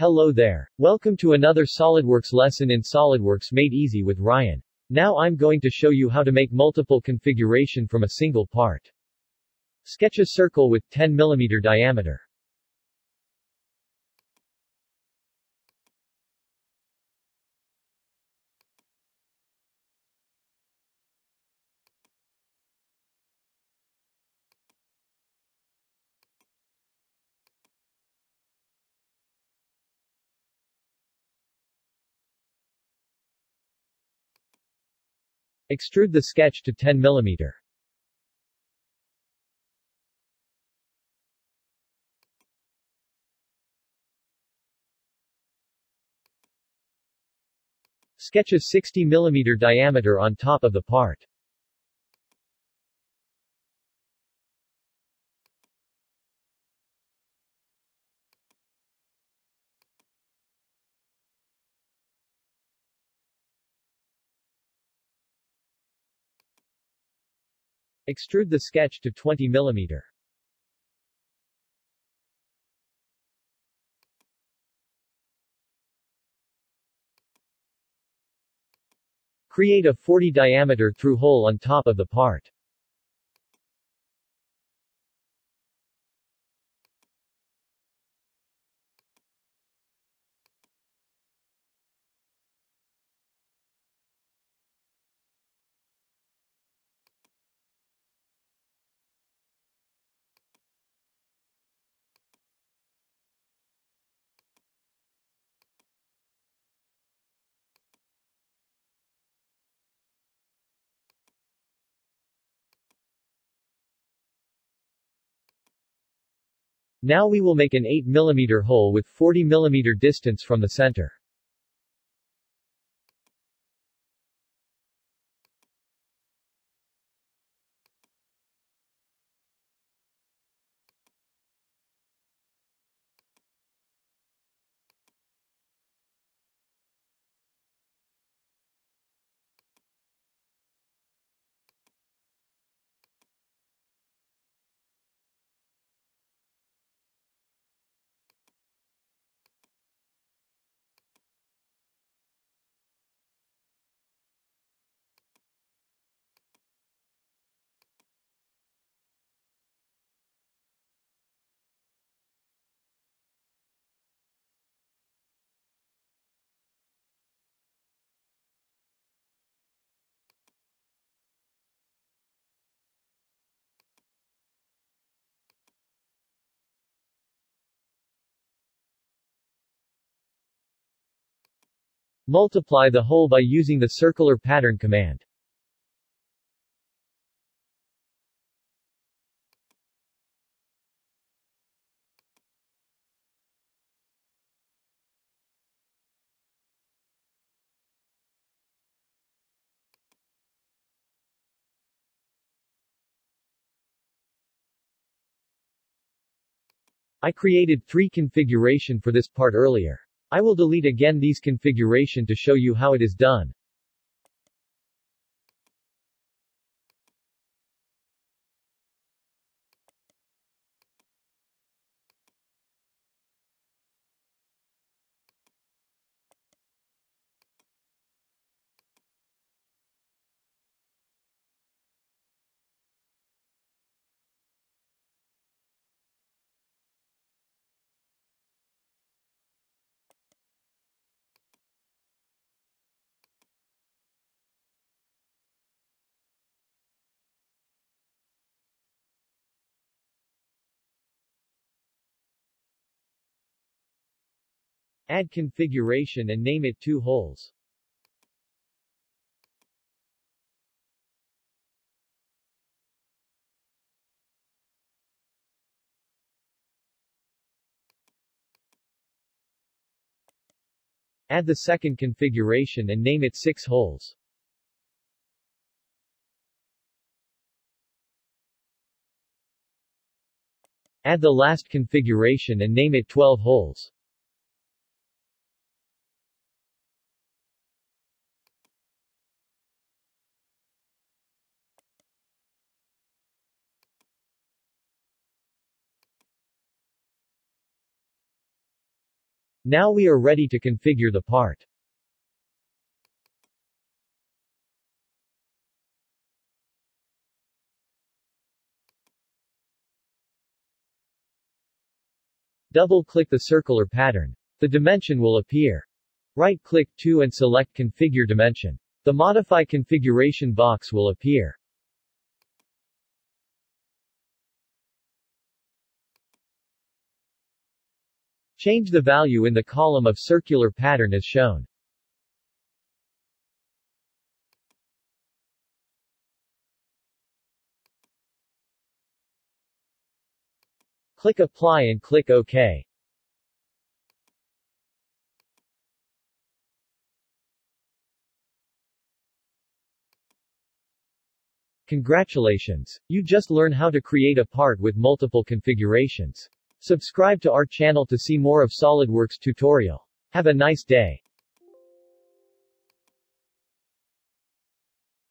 Hello there. Welcome to another SolidWorks lesson in SolidWorks Made Easy with Ryan. Now I'm going to show you how to make multiple configuration from a single part. Sketch a circle with 10 mm diameter. Extrude the sketch to 10 mm. Sketch a 60 mm diameter on top of the part. Extrude the sketch to 20 mm. Create a 40 diameter through hole on top of the part. Now we will make an 8 mm hole with 40 mm distance from the center. Multiply the hole by using the circular pattern command. I created three configuration for this part earlier. I will delete again these configuration to show you how it is done. Add configuration and name it two holes. Add the second configuration and name it 6 holes. Add the last configuration and name it 12 holes. Now we are ready to configure the part. Double-click the circular pattern. The dimension will appear. Right-click to and select Configure Dimension. The Modify Configuration box will appear. Change the value in the column of circular pattern as shown. Click Apply and click OK. Congratulations! You just learned how to create a part with multiple configurations. Subscribe to our channel to see more of SOLIDWORKS tutorial. Have a nice day.